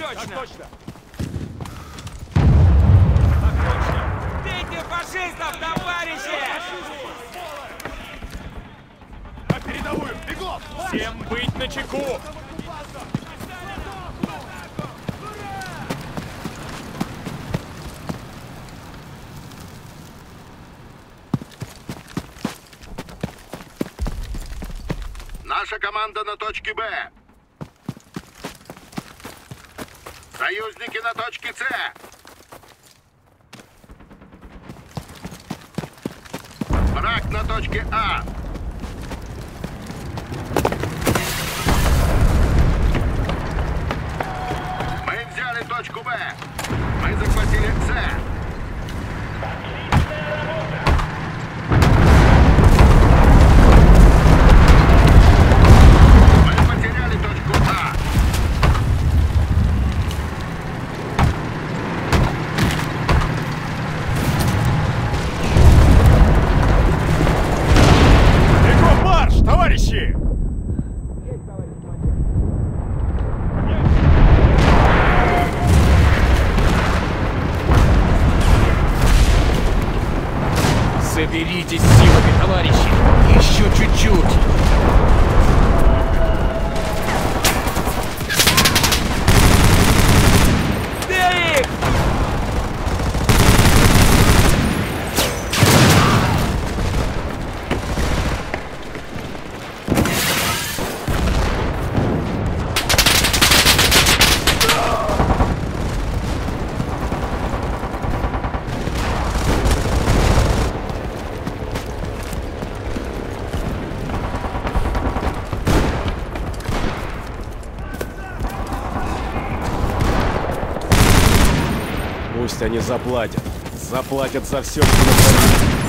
Точно! Так точно! Так точно! Бейте фашистов, товарищи! На передовую! Бегом! Всем быть начеку! Наша команда на точке Б. Союзники на точке С. Враг на точке А. Соберитесь силами, товарищи! Еще чуть-чуть! Они заплатят. Заплатят за все, что натворили.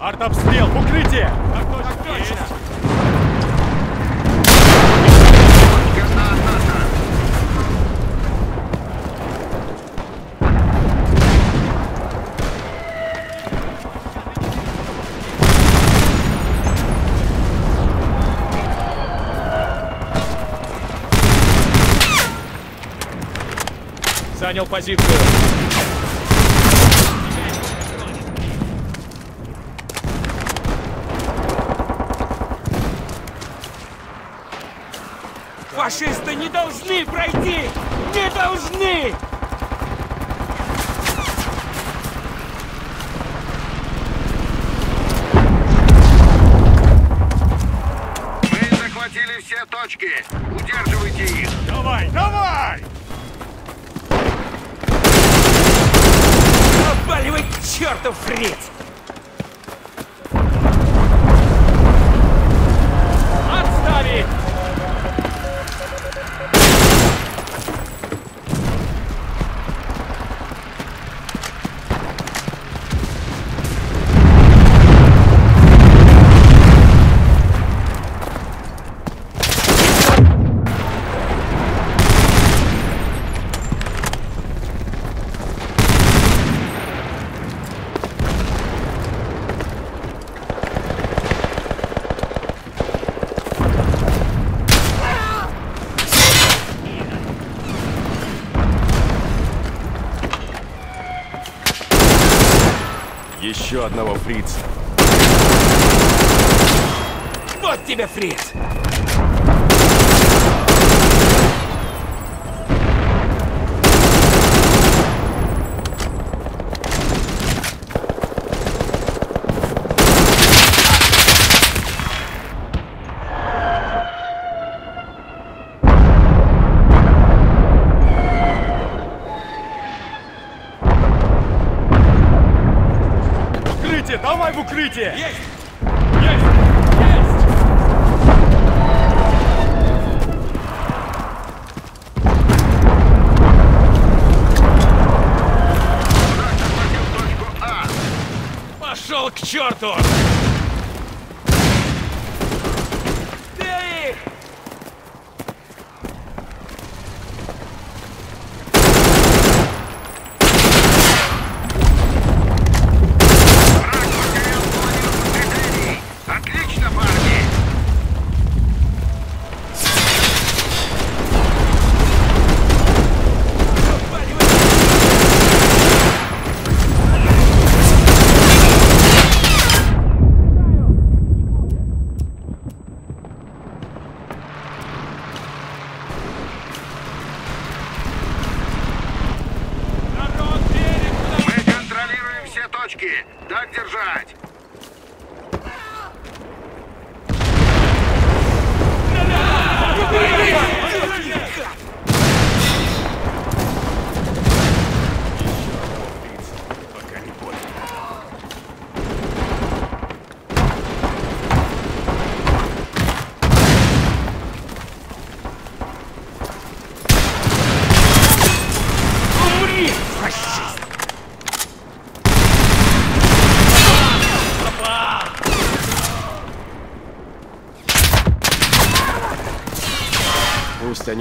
Артобстрел! В укрытие! Так точно! Так точно! Наша. Занял позицию! Фашисты не должны пройти! Не должны! Мы захватили все точки. Удерживайте их. Давай, давай! Обваливай, чертов фриц! Еще одного фрица. Вот тебе фриц! Укрытие! Укрытие! Есть! К черту!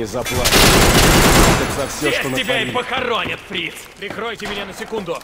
Заплатят. Заплатят за все, Здесь что тебя и похоронят, Фриц! Прикройте меня на секунду.